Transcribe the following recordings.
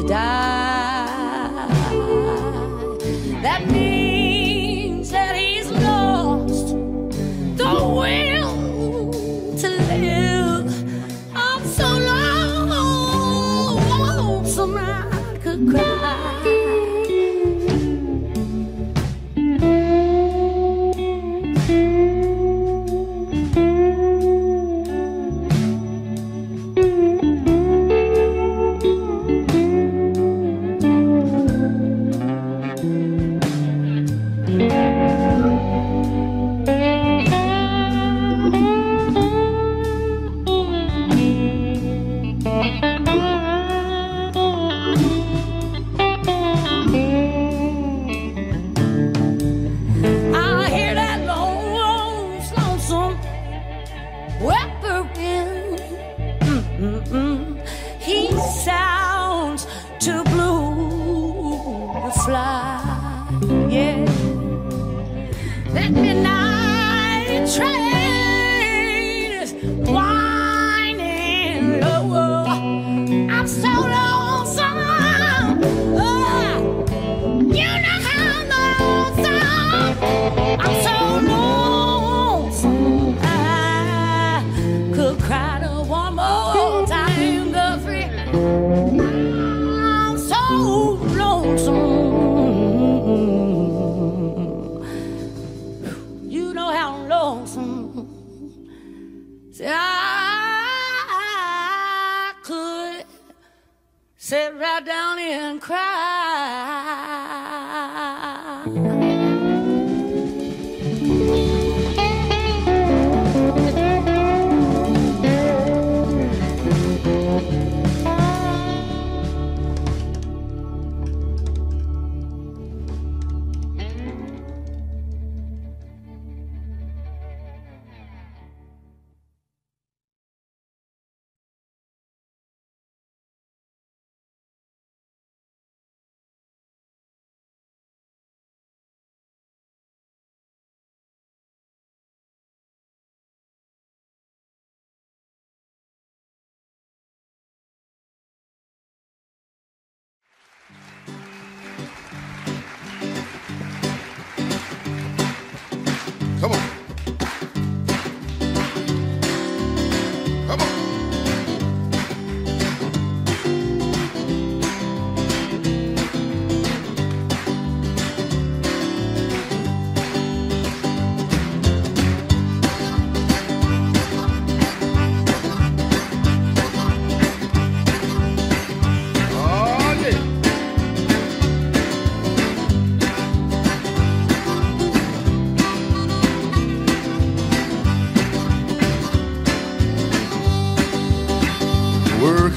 to die?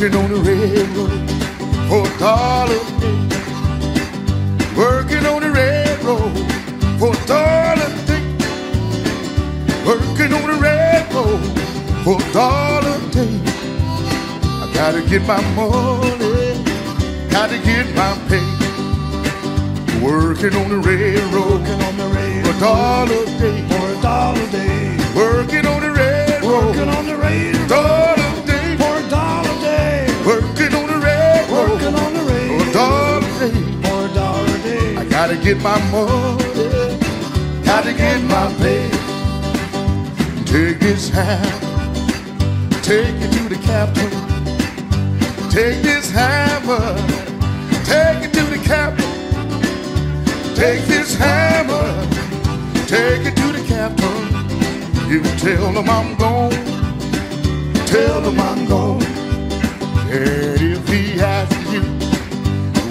Working on the railroad for a dollar a day. Working on the railroad for a dollar a day. Working on the railroad for a dollar a day. I gotta get my money, gotta get my pay. Working on the railroad Working on the railroad for a dollar a day. for a dollar a day. Working on the railroad Working on the railroad gotta get my money, gotta get my pay. Take this hand, take it to the captain. Take this hammer, take it to the captain. Take this hammer, take it to the captain. You tell him I'm gone, tell him I'm gone. And if he asks you,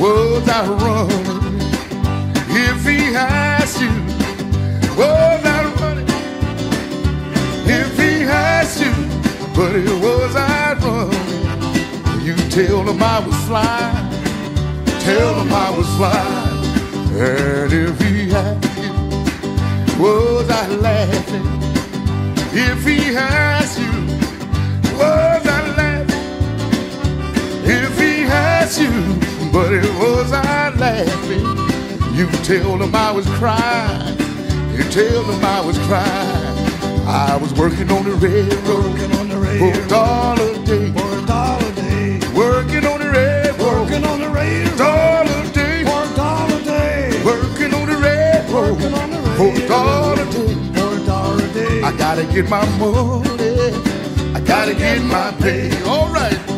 was I running? If he asks you, was I running? If he asks you, but it was I running? You tell him I was flying, tell him I was flying. And if he asks you, was I laughing? If he asks you, was I laughing? If he asks you, but it was I laughing? You tell him I was crying. You tell him I was crying. I was working on the railroad Working on the for a dollar a day. for a dollar a day. Working on the railroad Working on the railroad dollar a day. for a dollar a day. Working on the railroad Working on the for a dollar a day. for a dollar a day. I gotta get my money. I gotta get my pay. All right.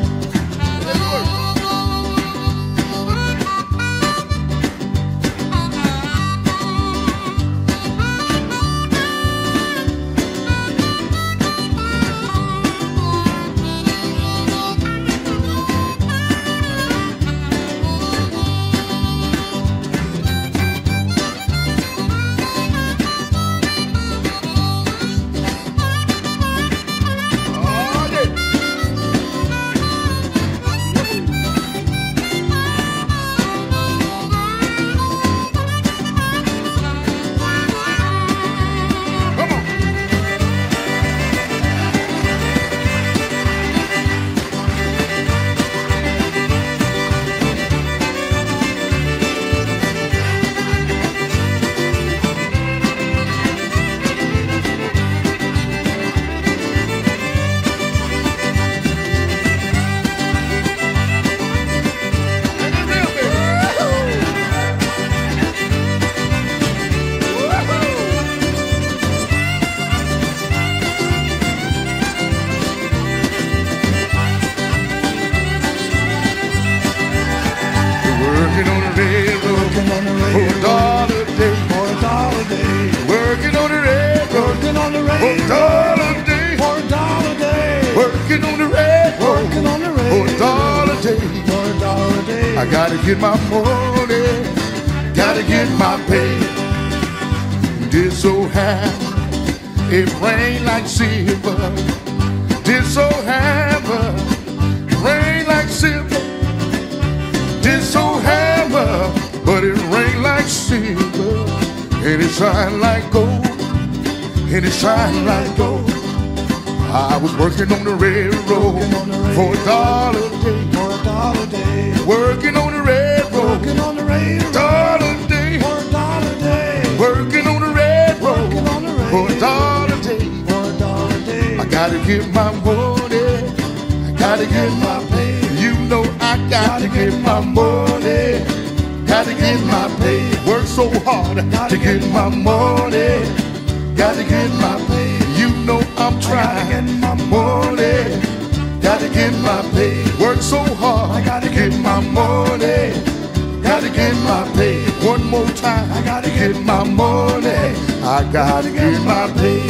Gotta get my pay.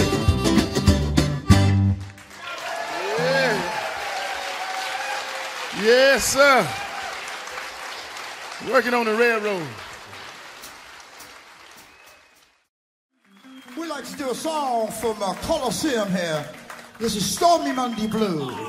Yes, sir. Working on the railroad. We'd like to do a song from uh, Coliseum here. This is Stormy Monday Blues.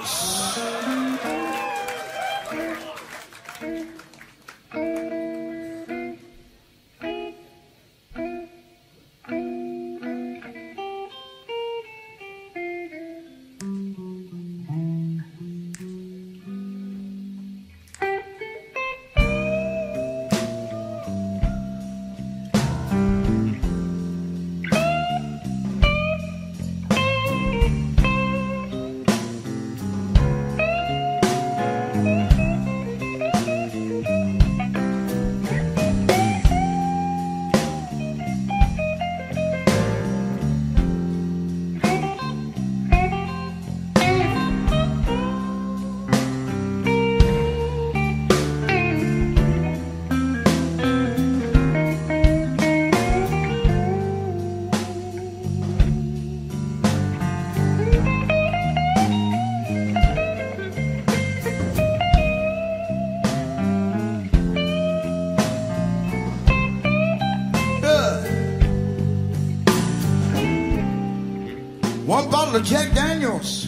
Bottle of Jack Daniels,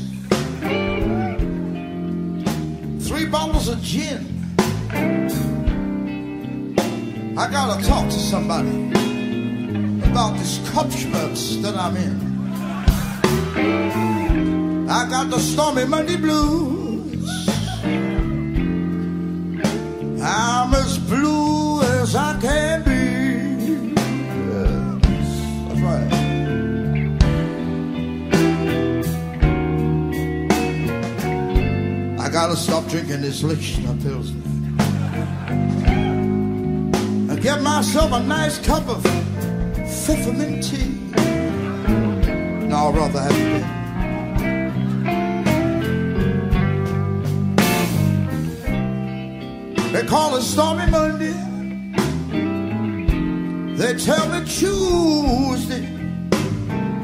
three bottles of gin. I gotta talk to somebody about this Kopfschmerz that I'm in. I got the stormy Monday blues. Gotta stop drinking this Licher Pilsner. And get myself a nice cup of peppermint tea. No, I'd rather have it. They call it Stormy Monday. They tell me Tuesday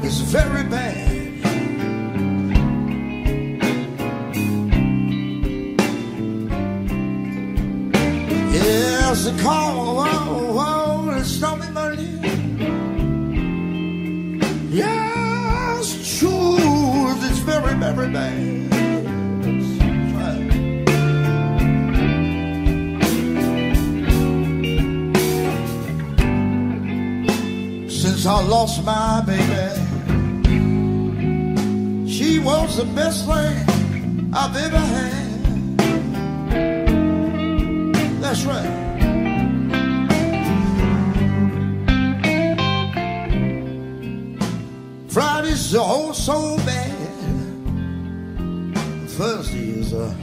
is very bad. Yes, they call oh, oh, it Stormy Monday. Yes, Tuesday's very, very bad. Since I lost my baby. She was the best thing I've ever had. That's right. Is a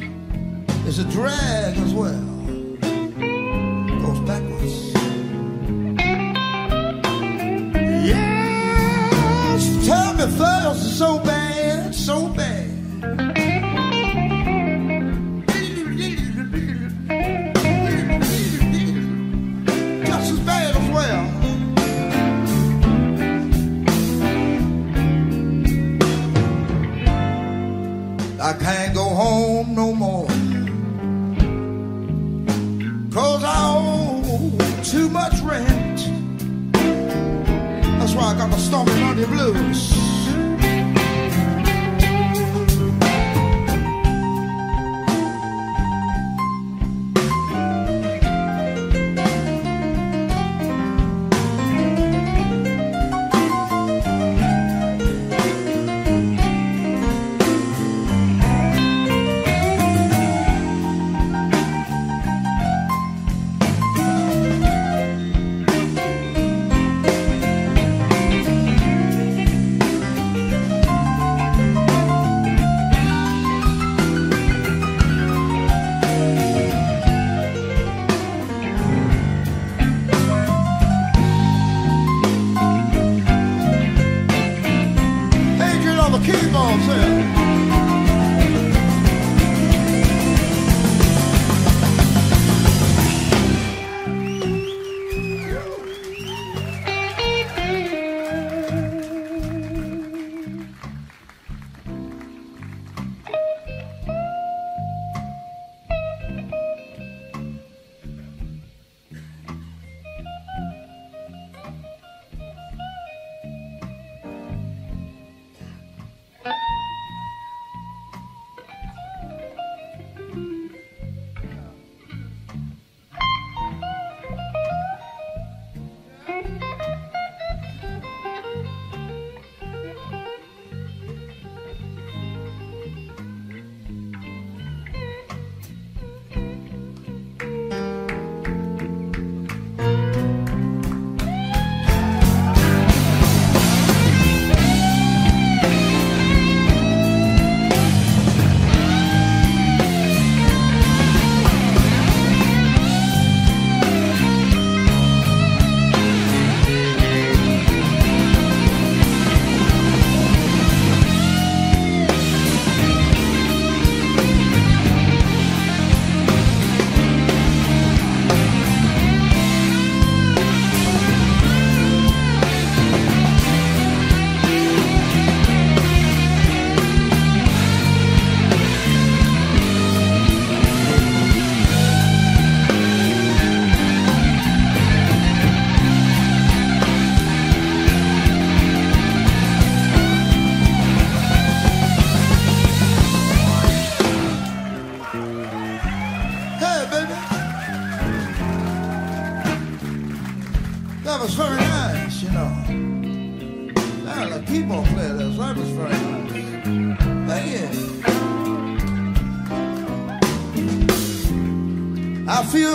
is a drag as well.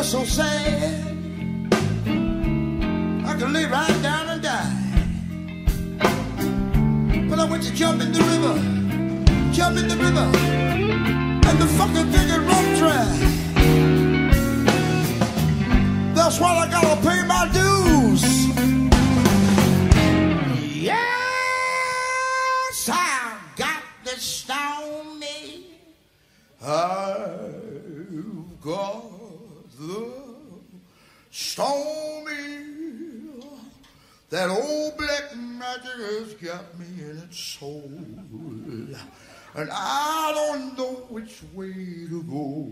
So sad. I could lay right down and die. But I went to jump in the river, jump in the river, and the fucking thing had run dry. That's why I gotta pay my dues. Stone me. That old black magic has got me in its soul. And I don't know which way to go.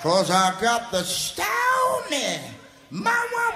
Cause I got the stony. Ma, ma,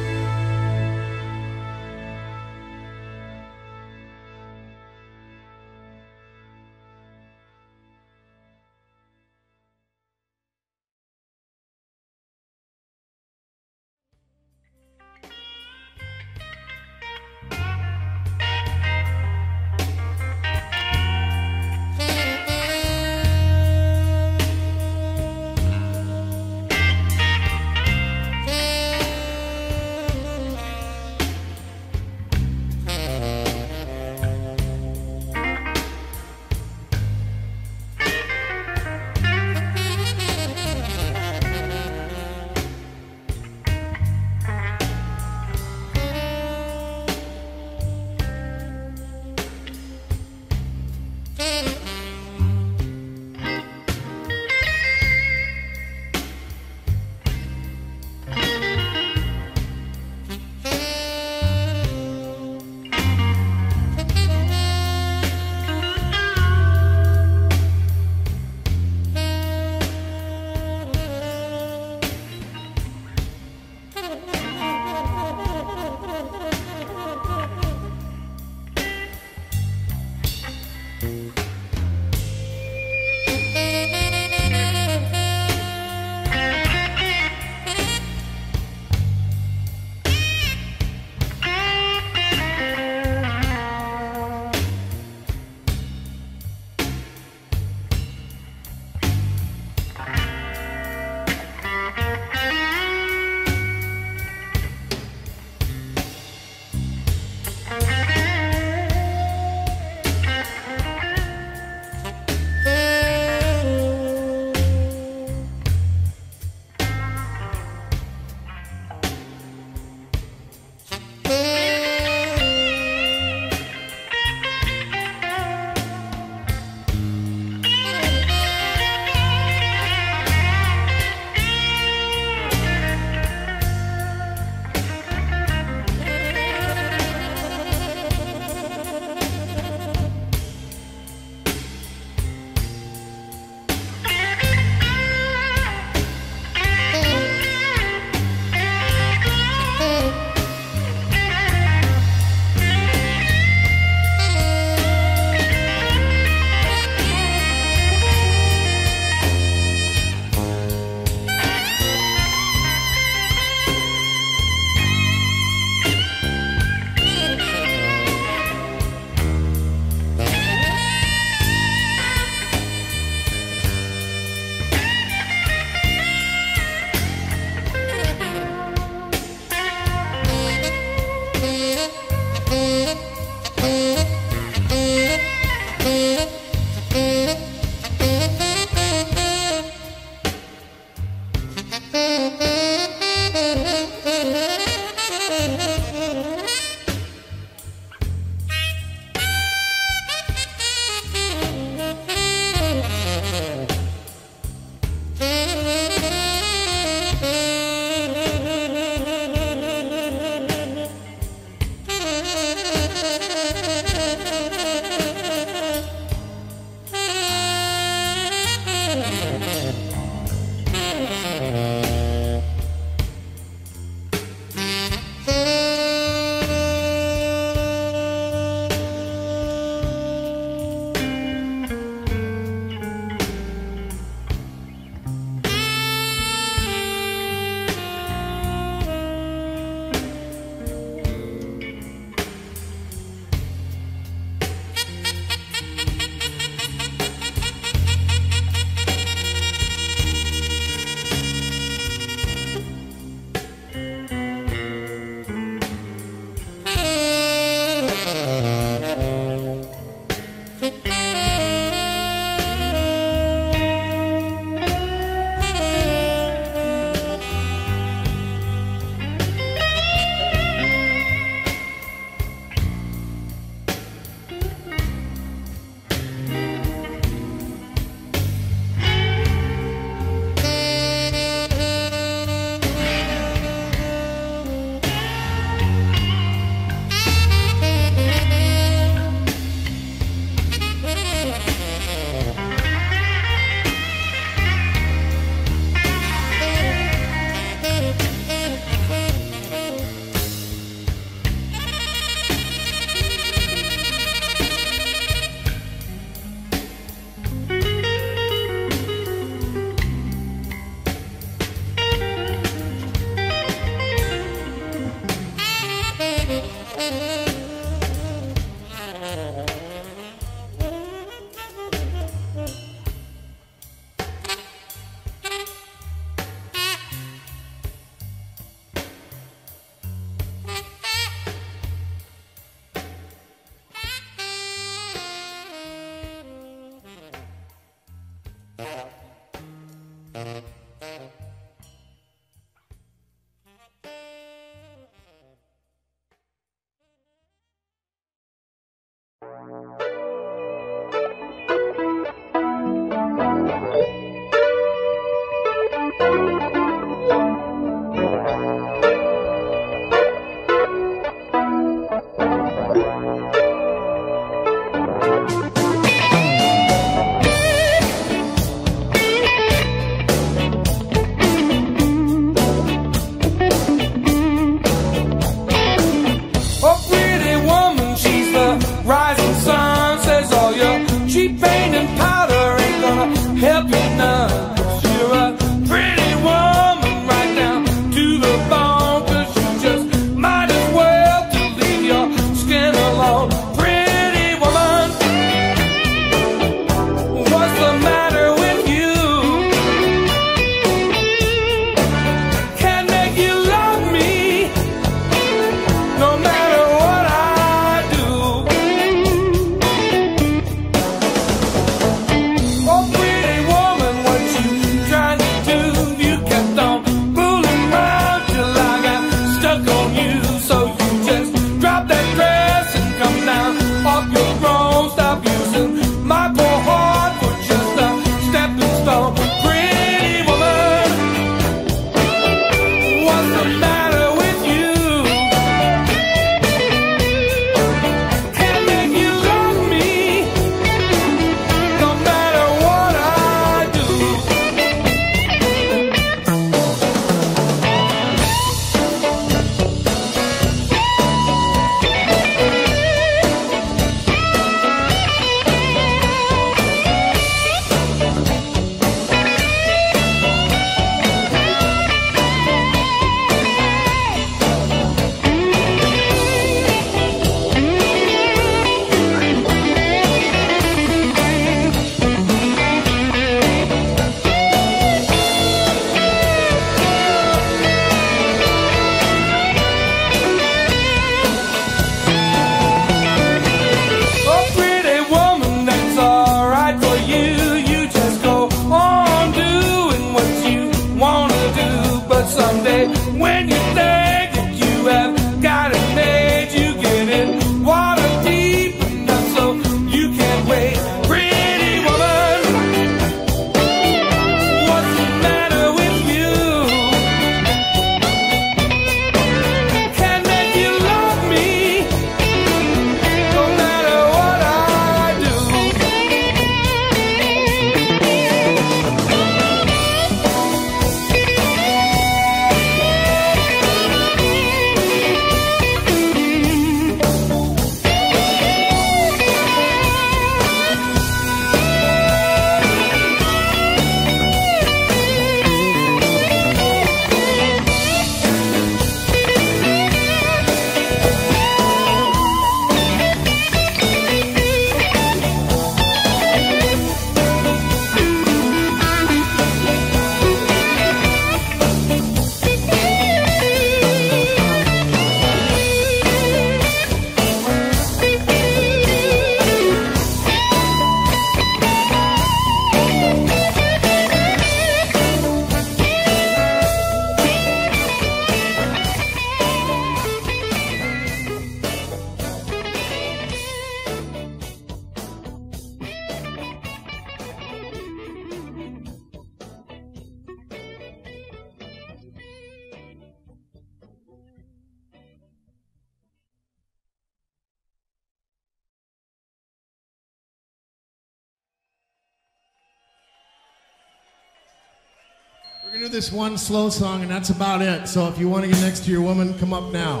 one slow song, and that's about it. So if you want to get next to your woman, come up now.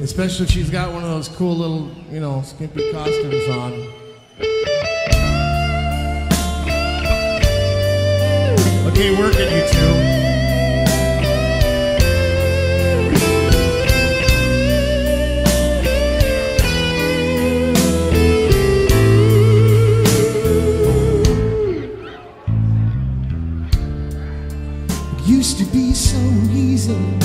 Especially if she's got one of those cool little, you know, skimpy costumes on. Okay, work it, you two. sim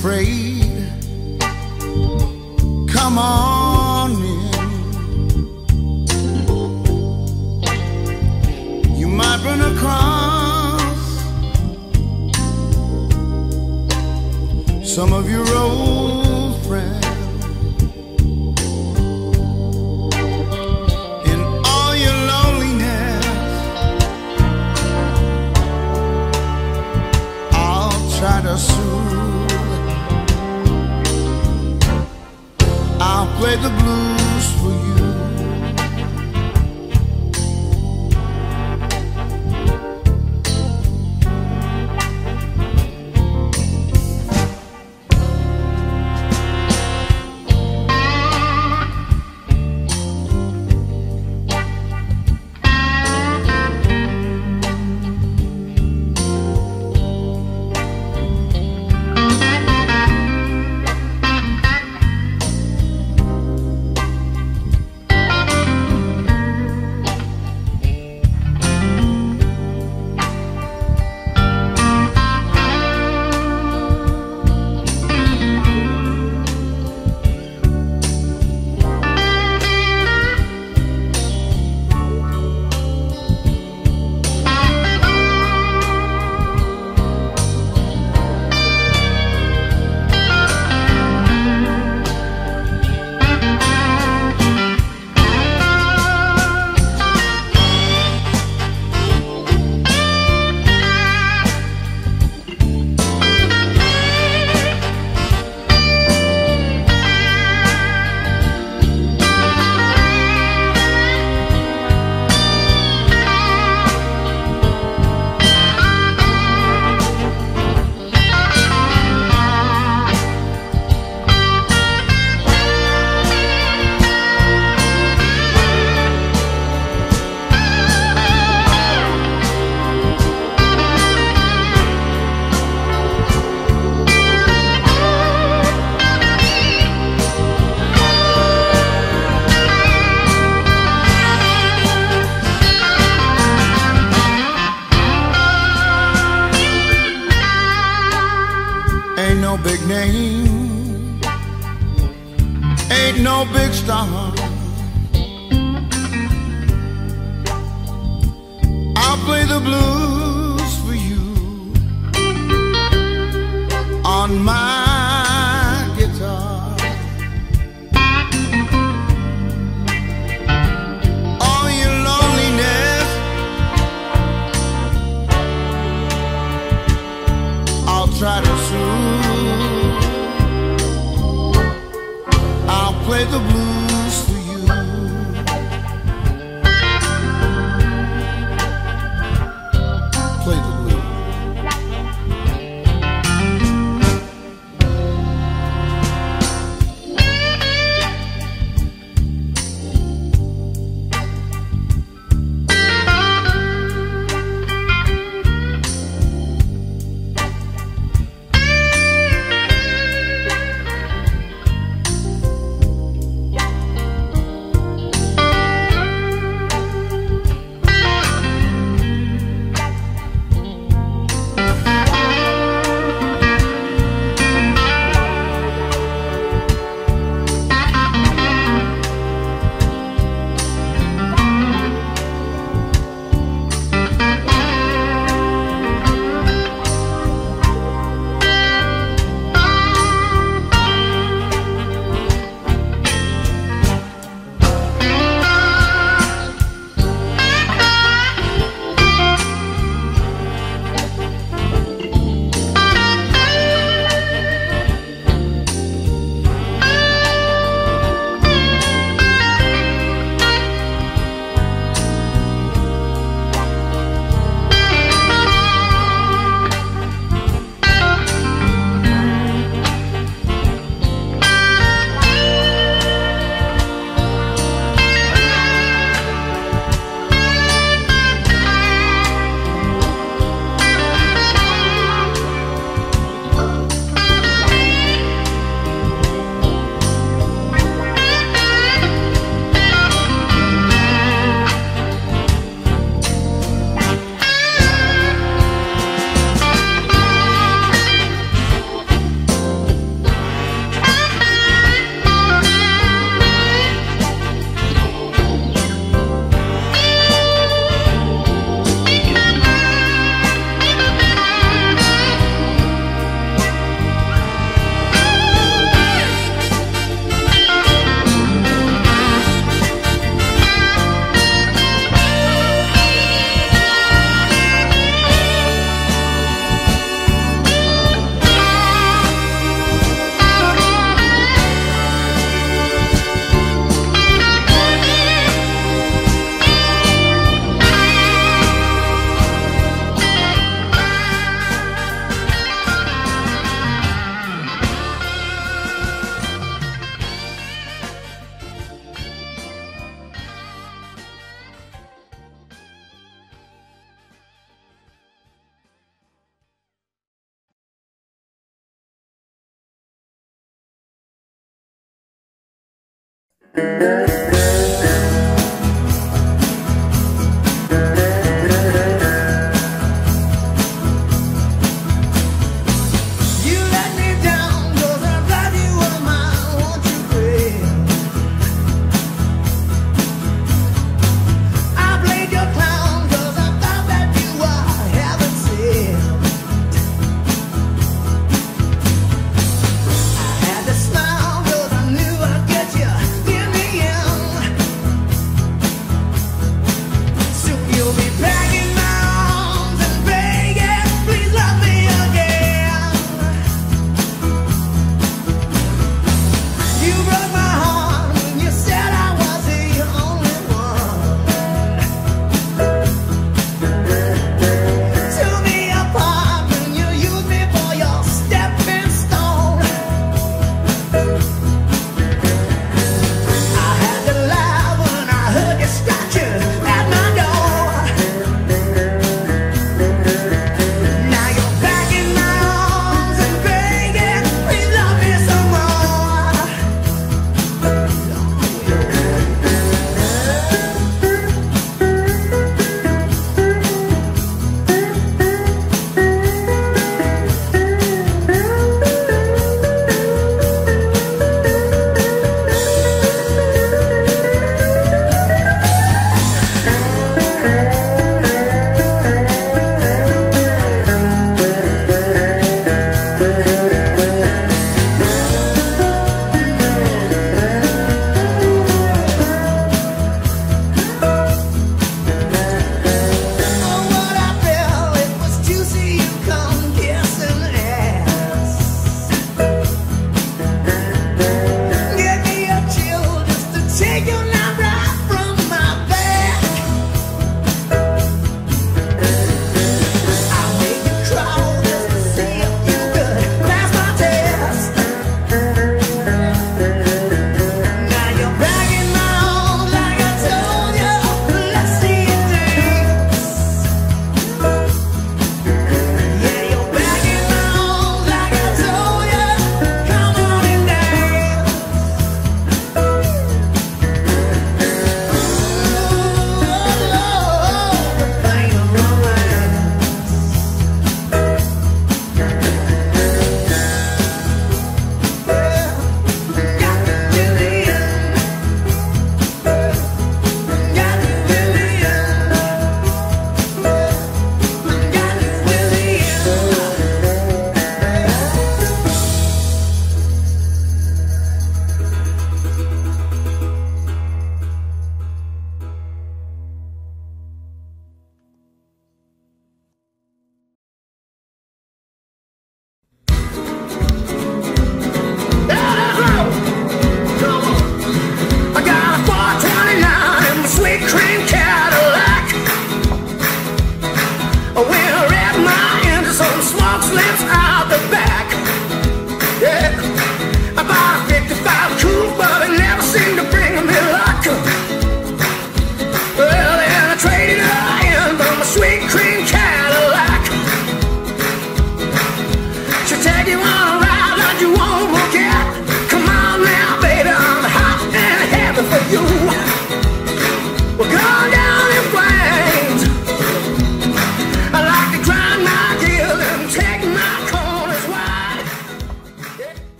afraid. Come on in. You might run across some of your old.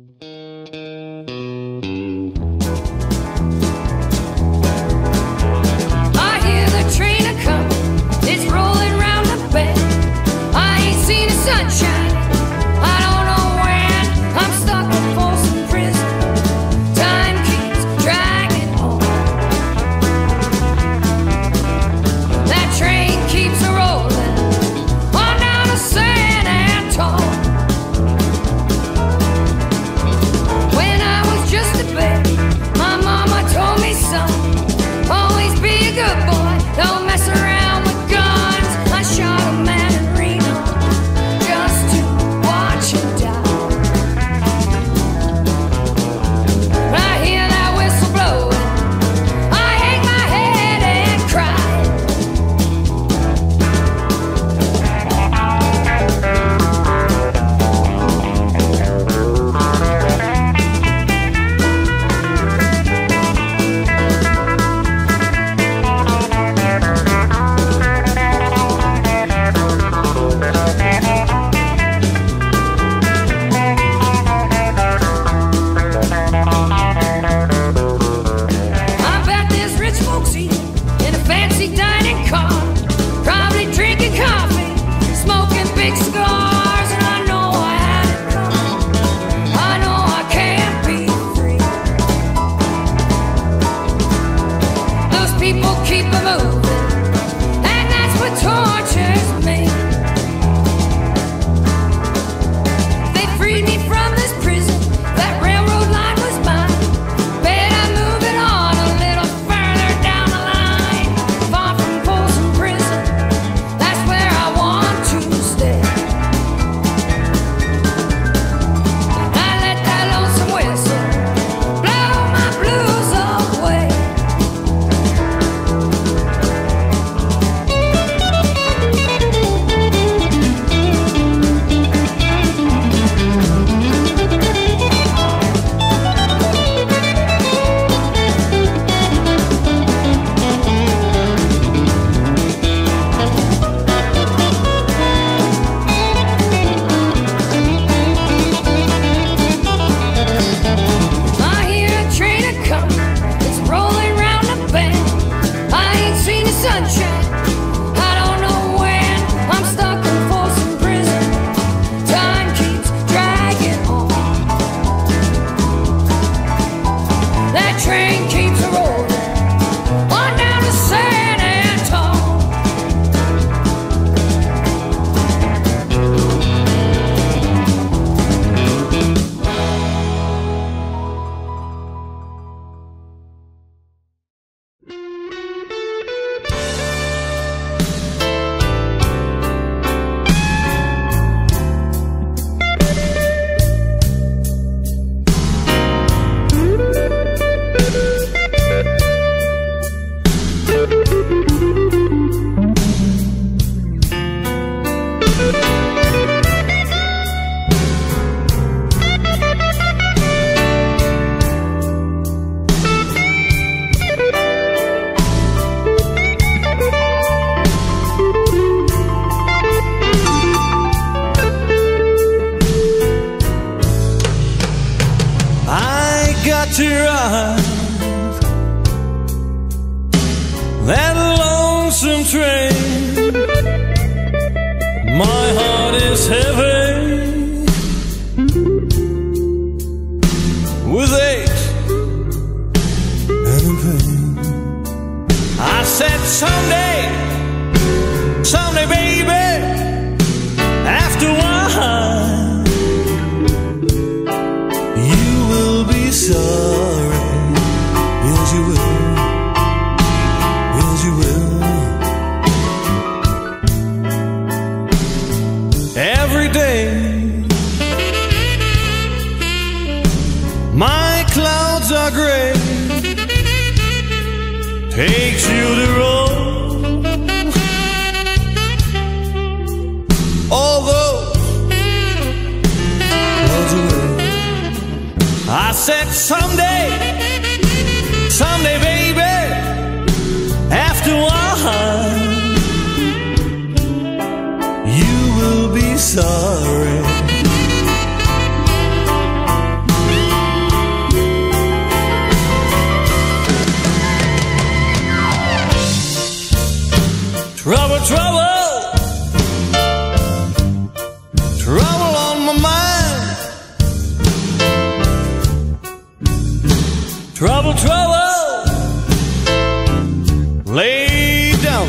I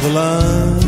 lay down